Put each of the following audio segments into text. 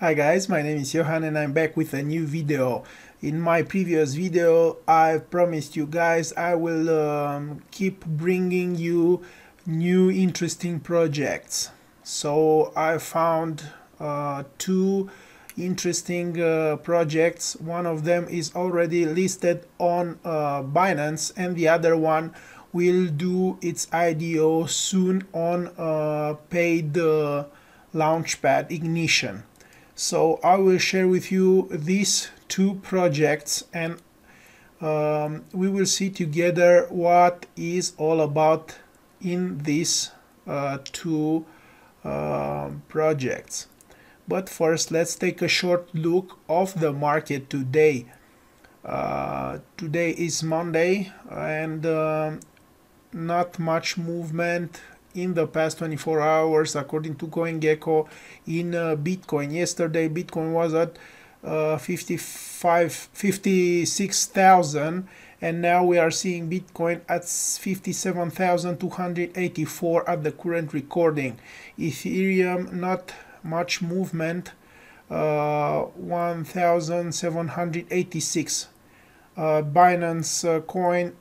Hi guys, my name is Johan and I'm back with a new video. In my previous video I promised you guys I will um, keep bringing you new interesting projects. So I found uh, two interesting uh, projects. One of them is already listed on uh, Binance and the other one will do its IDO soon on uh, paid uh, Launchpad Ignition. So I will share with you these two projects and um, we will see together what is all about in these uh, two uh, projects. But first let's take a short look of the market today. Uh, today is Monday and um, not much movement in the past 24 hours according to CoinGecko in uh, Bitcoin. Yesterday Bitcoin was at uh, 55 56,000 and now we are seeing Bitcoin at 57,284 at the current recording. Ethereum not much movement uh, 1,786. Uh, Binance uh, coin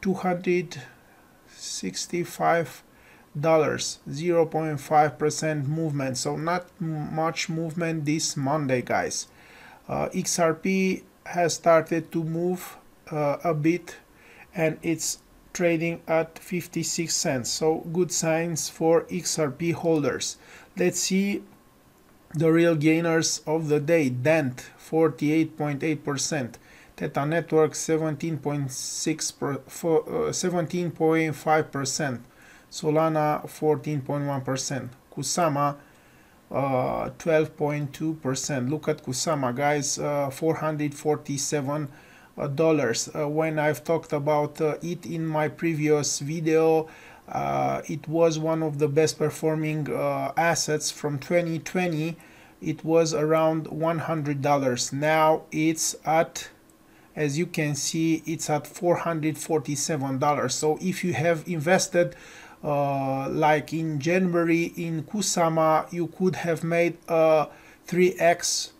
265 dollars 0.5 percent movement. So not much movement this monday guys. Uh, xrp has started to move uh, a bit and it's trading at 56 cents. So good signs for xrp holders. Let's see the real gainers of the day. Dent 48.8 percent. Theta Network 17.6 per, 17.5 percent Solana 14.1%, Kusama 12.2%. Uh, Look at Kusama, guys, uh, 447 uh, dollars. Uh, when I've talked about uh, it in my previous video, uh, it was one of the best performing assets from 2020. It was around 100 dollars. Now it's at as you can see it's at 447 dollars so if you have invested uh, like in January in Kusama you could have made a 3x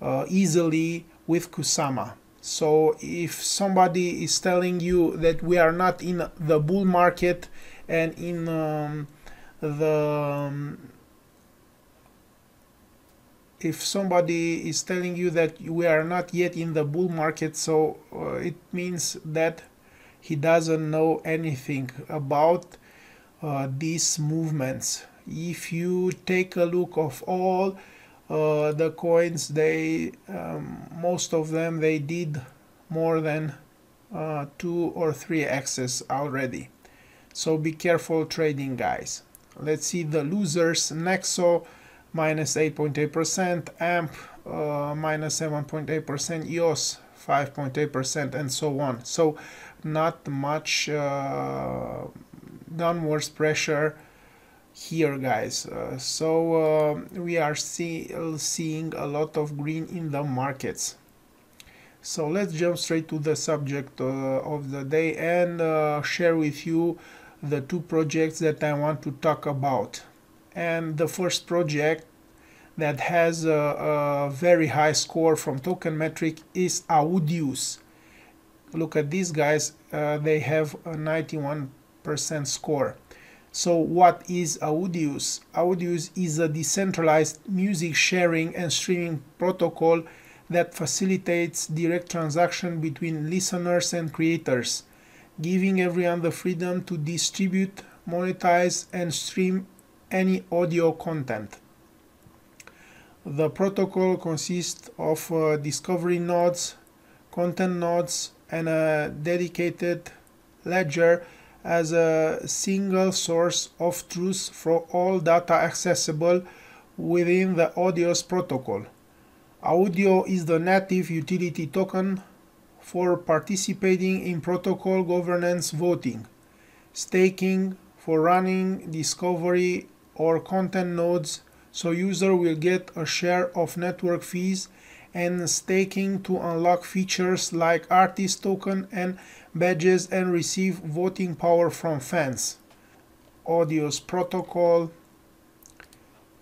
uh, easily with Kusama. So if somebody is telling you that we are not in the bull market and in um, the um, if somebody is telling you that we are not yet in the bull market so uh, it means that he doesn't know anything about uh, these movements. If you take a look of all uh, the coins they um, most of them they did more than uh, two or three x's already. So be careful trading guys. Let's see the losers. Nexo minus 8.8% amp uh, minus 7.8% eos 5.8% and so on. So not much uh, downwards pressure here guys. Uh, so uh, we are still seeing a lot of green in the markets. So let's jump straight to the subject uh, of the day and uh, share with you the two projects that I want to talk about. And the first project that has a, a very high score from token metric is Audius. Look at these guys uh, they have a 91 percent score. So what is Audius? Audius is a decentralized music sharing and streaming protocol that facilitates direct transaction between listeners and creators, giving everyone the freedom to distribute, monetize, and stream any audio content. The protocol consists of uh, discovery nodes, content nodes, and a dedicated ledger as a single source of truth for all data accessible within the Audius protocol. Audio is the native utility token for participating in protocol governance voting, staking for running discovery or content nodes so user will get a share of network fees and staking to unlock features like artist token and badges and receive voting power from fans. Audius protocol.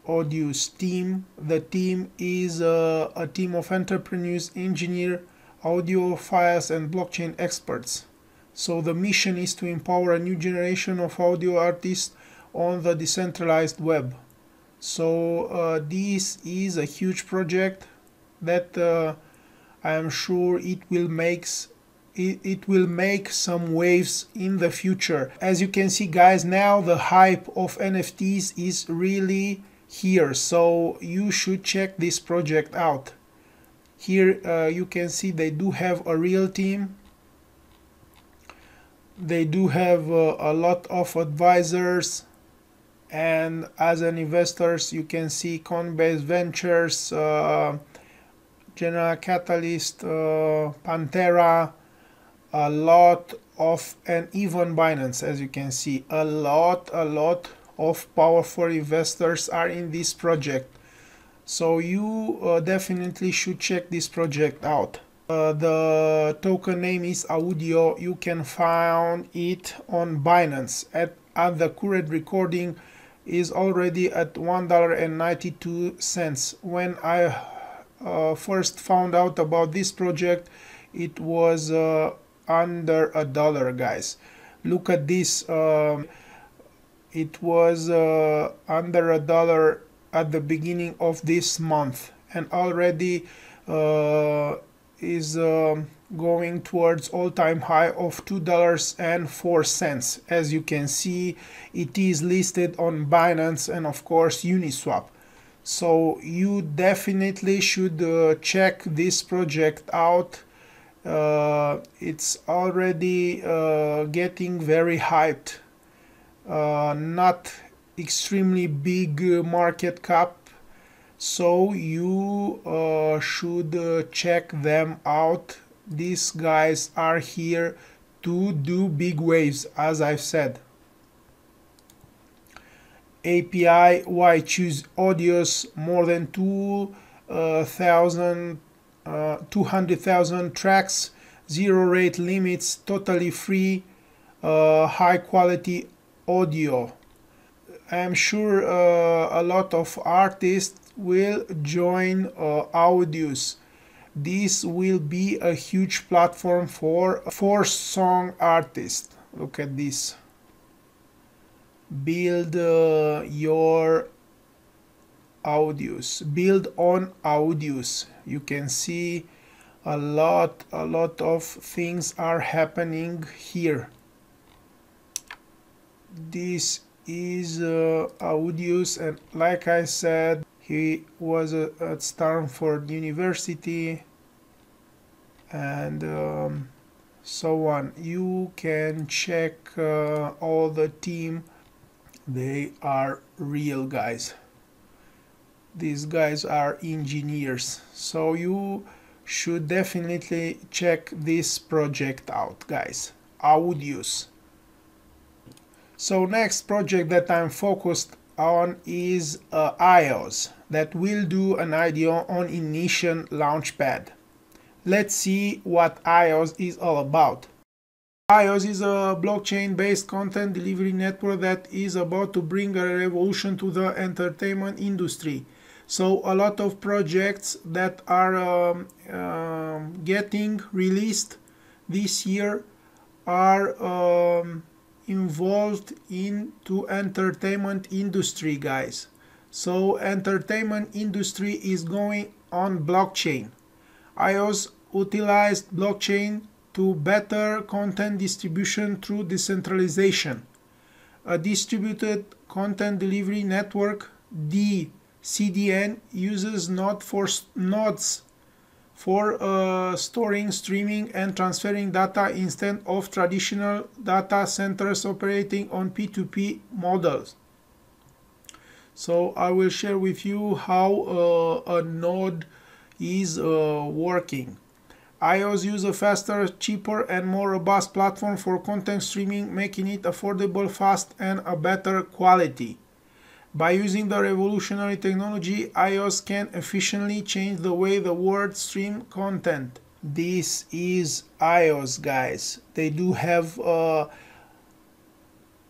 Audius team. The team is uh, a team of entrepreneurs, engineer, audiophiles, and blockchain experts. So the mission is to empower a new generation of audio artists on the decentralized web. So uh, this is a huge project that uh, I am sure it will makes it, will make some waves in the future. As you can see guys now the hype of NFTs is really here so you should check this project out. Here uh, you can see they do have a real team. They do have uh, a lot of advisors. And as an investors you can see Coinbase Ventures uh, General Catalyst uh, Pantera a lot of and even Binance as you can see. A lot a lot of powerful investors are in this project. So you uh, definitely should check this project out. Uh, the token name is audio. You can find it on binance. At, at the current recording is already at one dollar and 92 cents. When i first found out about this project it was uh, under a dollar guys. Look at this um, it was uh, under a dollar at the beginning of this month. And already uh, is um, going towards all-time high of two dollars and four cents. As you can see it is listed on Binance and of course Uniswap so you definitely should uh, check this project out. Uh, it's already uh, getting very hyped. Uh, not extremely big market cap. So you uh, should uh, check them out. These guys are here to do big waves as I've said API why choose Audius more than 2000 uh, 200,000 tracks zero rate limits totally free uh, high quality audio. I'm sure uh, a lot of artists will join uh, Audius. This will be a huge platform for for song artists. Look at this. Build uh, your Audius. Build on Audius. You can see a lot a lot of things are happening here. This is uh, Audius and like I said he was uh, at Stanford University and um, so on. You can check uh, all the team they are real guys these guys are engineers so you should definitely check this project out guys Audius so next project that I'm focused on is uh, AIOZ that will do an IDO on Ignition Launchpad. Let's see what AIOZ is all about. AIOZ is a blockchain-based content delivery network that is about to bring a revolution to the entertainment industry. So a lot of projects that are um, um, getting released this year are um, involved into entertainment industry guys so entertainment industry is going on blockchain AIOZ utilized blockchain to better content distribution through decentralization a distributed content delivery network d cdn uses for nodes for uh, storing, streaming and transferring data instead of traditional data centers operating on P2P models. So I will share with you how uh, a node is uh, working. AIOZ use a faster, cheaper and more robust platform for content streaming, making it affordable, fast and a better quality. By using the revolutionary technology, AIOZ can efficiently change the way the world stream content. This is AIOZ, guys. They do have uh,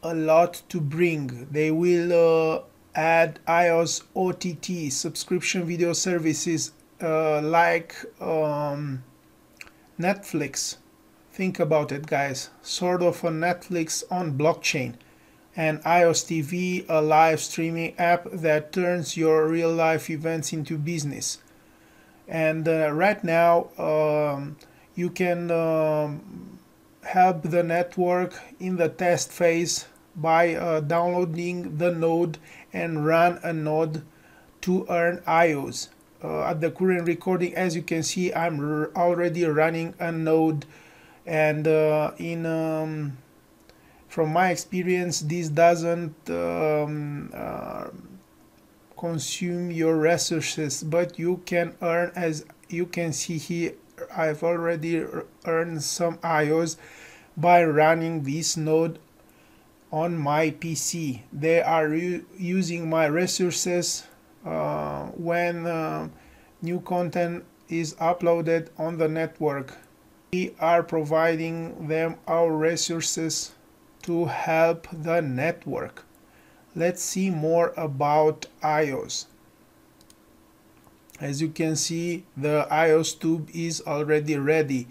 a lot to bring. They will uh, add AIOZ OTT subscription video services uh, like um, Netflix. Think about it, guys. Sort of a Netflix on blockchain. And AIOZ TV, a live streaming app that turns your real life events into business. And uh, right now, um, you can um, help the network in the test phase by uh, downloading the node and run a node to earn AIOZ. Uh, at the current recording, as you can see, I'm already running a node and uh, in um, from my experience, this doesn't um, uh, consume your resources, but you can earn as you can see here I've already earned some AIOZ by running this node on my PC. They are using my resources when uh, new content is uploaded on the network. We are providing them our resources to help the network. Let's see more about AIOZ. As you can see, the AIOZ tube is already ready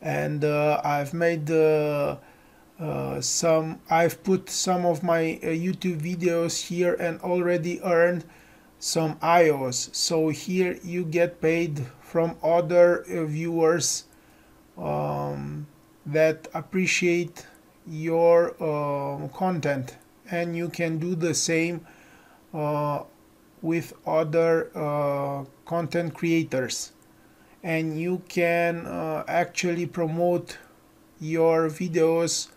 and uh, I've made uh, uh, some I've put some of my uh, YouTube videos here and already earned some AIOZ so here you get paid from other uh, viewers um, that appreciate your uh, content. And you can do the same uh, with other content creators. And you can actually promote your videos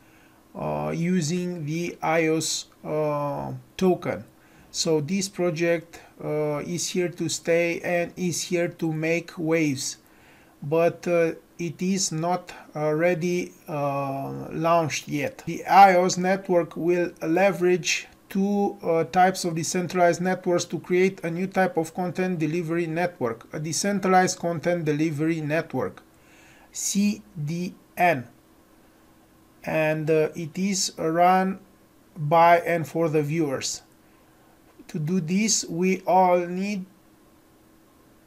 uh, using the AIOZ uh, token. So this project uh, is here to stay and is here to make waves, but uh, it is not already uh, launched yet. The AIOZ network will leverage two uh, types of decentralized networks to create a new type of content delivery network, a decentralized content delivery network, CDN and uh, it is run by and for the viewers. To do this, we all need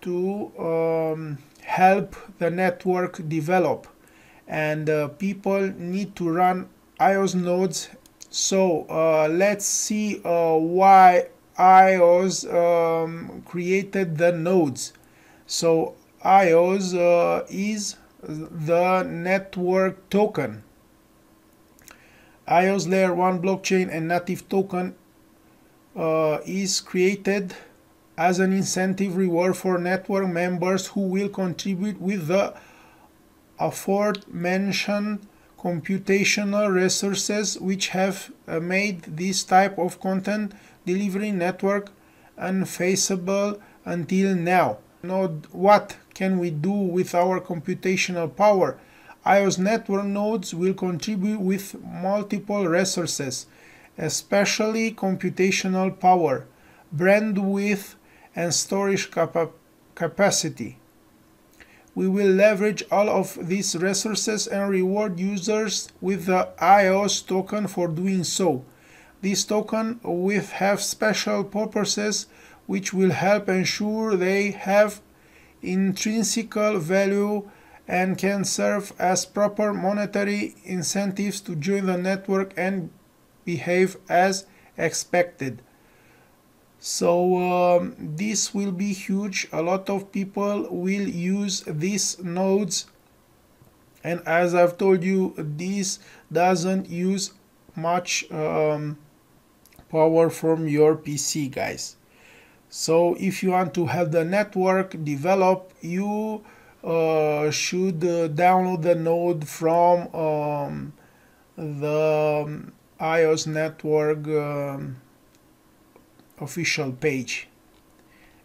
to um, help the network develop and uh, people need to run AIOZ nodes. So uh, let's see uh, why AIOZ um, created the nodes. So AIOZ uh, is the network token AIOZ layer 1 blockchain and native token uh, is created as an incentive reward for network members who will contribute with the aforementioned computational resources which have uh, made this type of content delivery network unfeasible until now. Now, what can we do with our computational power? AIOZ network nodes will contribute with multiple resources, especially computational power, bandwidth, and storage capa capacity. We will leverage all of these resources and reward users with the AIOZ token for doing so. This token will have special purposes which will help ensure they have intrinsic value and can serve as proper monetary incentives to join the network and behave as expected. So um, this will be huge. A lot of people will use these nodes and as I've told you this doesn't use much um, power from your PC guys. So if you want to have the network develop you uh, should uh, download the node from um, the um, AIOZ network um, official page.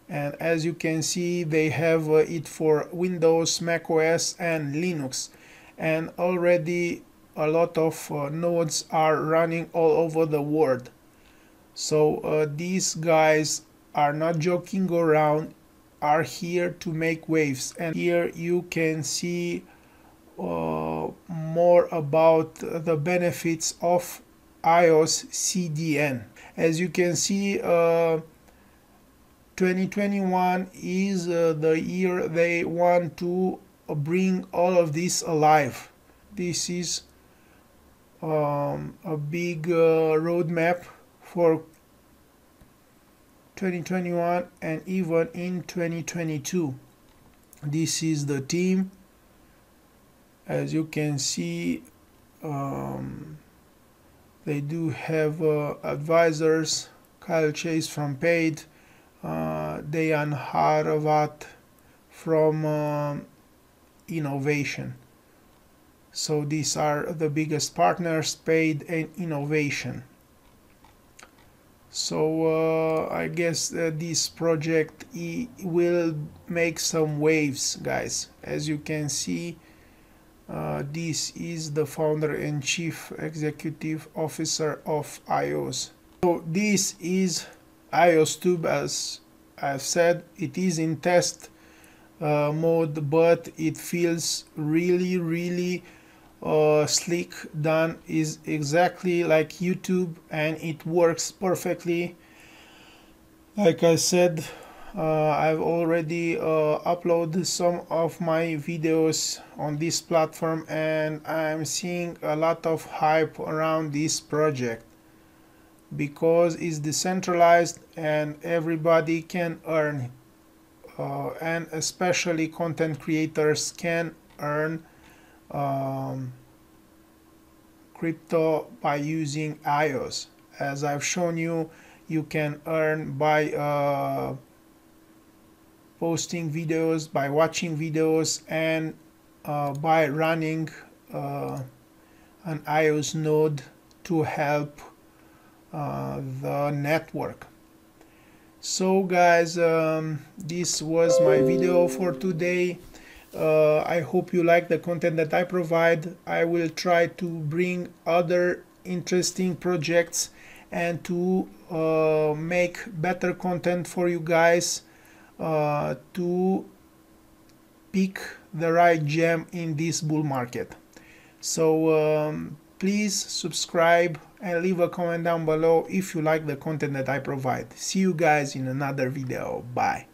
And as you can see they have uh, it for Windows, Mac OS and Linux. And already a lot of uh, nodes are running all over the world. So uh, these guys are not joking around are here to make waves. And here you can see uh, more about the benefits of AIOZ CDN. As you can see, uh, 2021 is uh, the year they want to bring all of this alive. This is um, a big uh, roadmap for 2021 and even in 2022 this is the team as you can see um, they do have uh, advisors Kyle Chase from Paid uh, Dejan Haravat from uh, Innovation. So these are the biggest partners Paid and Innovation. So uh, I guess uh, this project will make some waves guys. As you can see uh, this is the founder and chief executive officer of AIOZ so this is AIOZ Tube as I've said. It is in test uh, mode but it feels really really uh, slick done is exactly like YouTube and it works perfectly. Like I said uh, I've already uh, uploaded some of my videos on this platform and I'm seeing a lot of hype around this project because it's decentralized and everybody can earn uh, and especially content creators can earn um, crypto by using AIOZ. As I've shown you, you can earn by uh, posting videos, by watching videos, and uh, by running uh, an AIOZ node to help uh, the network. So guys, um, this was my video for today uh, I hope you like the content that I provide. I will try to bring other interesting projects and to uh, make better content for you guys uh, to pick the right gem in this bull market. So um, please subscribe and leave a comment down below if you like the content that I provide. See you guys in another video. Bye.